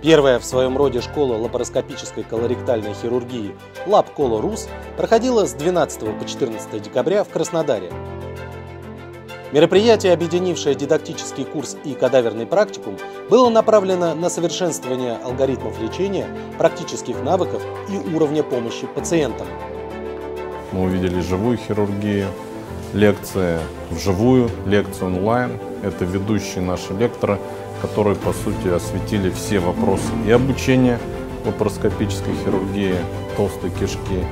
Первая в своем роде школа лапароскопической колоректальной хирургии Лаб Коло РУС проходила с 12 по 14 декабря в Краснодаре. Мероприятие, объединившее дидактический курс и кадаверный практикум, было направлено на совершенствование алгоритмов лечения, практических навыков и уровня помощи пациентам. Мы увидели живую хирургию, лекции вживую, лекции онлайн. Это ведущие наши лекторы, которые, по сути, осветили все вопросы и обучения лапароскопической хирургии, толстой кишки,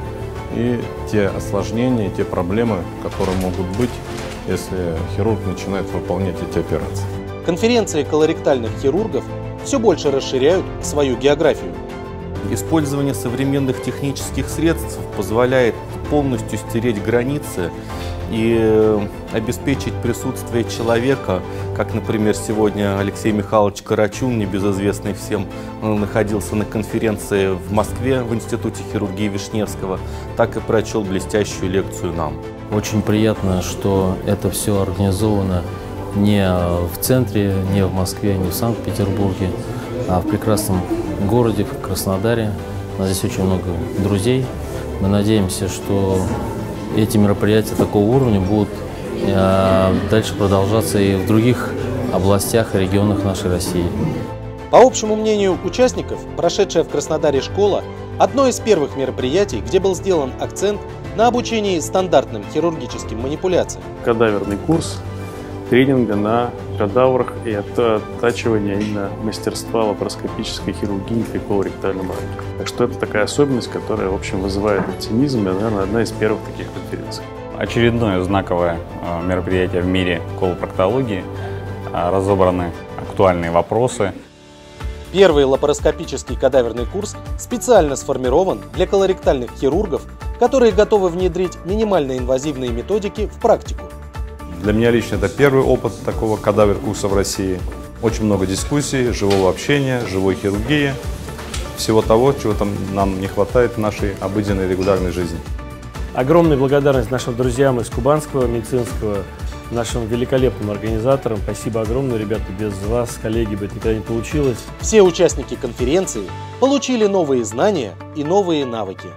и те осложнения, те проблемы, которые могут быть, если хирург начинает выполнять эти операции. Конференции колоректальных хирургов все больше расширяют свою географию. Использование современных технических средств позволяет полностью стереть границы и э, обеспечить присутствие человека, как, например, сегодня Алексей Михайлович Карачун, небезызвестный всем, он находился на конференции в Москве в Институте хирургии Вишневского, так и прочел блестящую лекцию нам. Очень приятно, что это все организовано не в центре, не в Москве, не в Санкт-Петербурге, а в прекрасном городе, в Краснодаре. У нас здесь очень много друзей. Мы надеемся, что эти мероприятия такого уровня будут э, дальше продолжаться и в других областях и регионах нашей России. По общему мнению участников, прошедшая в Краснодаре школа – одно из первых мероприятий, где был сделан акцент на обучении стандартным хирургическим манипуляциям. Кадаверный курс тренинга на кадаврах и оттачивания именно мастерства лапароскопической хирургии при колоректальном раке. Так что это такая особенность, которая, в общем, вызывает оптимизм, и, наверное, одна из первых таких конференций. Очередное знаковое э, мероприятие в мире колопроктологии. Э, разобраны актуальные вопросы. Первый лапароскопический кадаверный курс специально сформирован для колоректальных хирургов, которые готовы внедрить минимально инвазивные методики в практику. Для меня лично это первый опыт такого кадавер-курса в России. Очень много дискуссий, живого общения, живой хирургии, всего того, чего там нам не хватает в нашей обыденной регулярной жизни. Огромная благодарность нашим друзьям из Кубанского медицинского, нашим великолепным организаторам. Спасибо огромное, ребята, без вас, коллеги, бы это никогда не получилось. Все участники конференции получили новые знания и новые навыки.